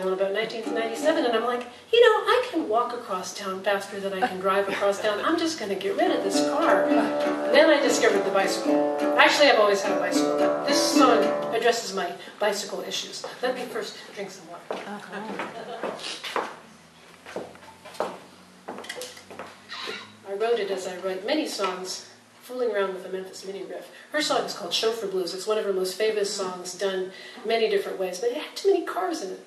about 1997, and I'm like, you know, I can walk across town faster than I can drive across town. I'm just going to get rid of this car. And then I discovered the bicycle. Actually, I've always had a bicycle, but this song addresses my bicycle issues. Let me first drink some water. Uh-huh. I wrote it as I write many songs, fooling around with a Memphis Minnie riff. Her song is called Chauffeur Blues. It's one of her most famous songs, done many different ways, but it had too many cars in it.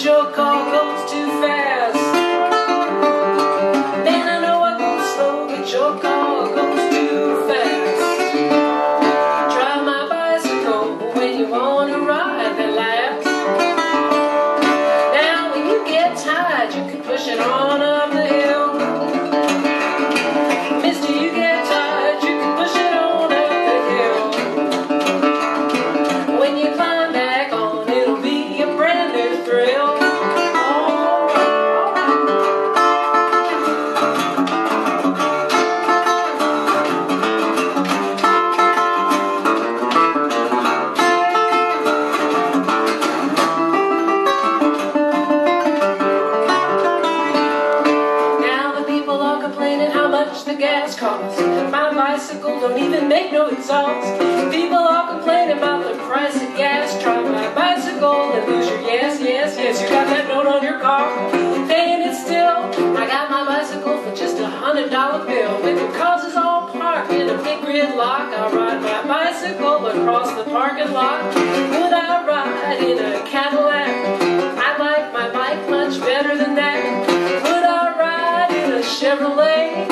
your car goes too bicycle don't even make no exhaust. People all complain about the price of gas. Drive my bicycle and lose your yes, yes, yes. You got that note on your car, paying it still. I got my bicycle for just a hundred dollar bill. When the cause is all parked in a big gridlock, I ride my bicycle across the parking lot. Would I ride in a Cadillac? I like my bike much better than that. Would I ride in a Chevrolet?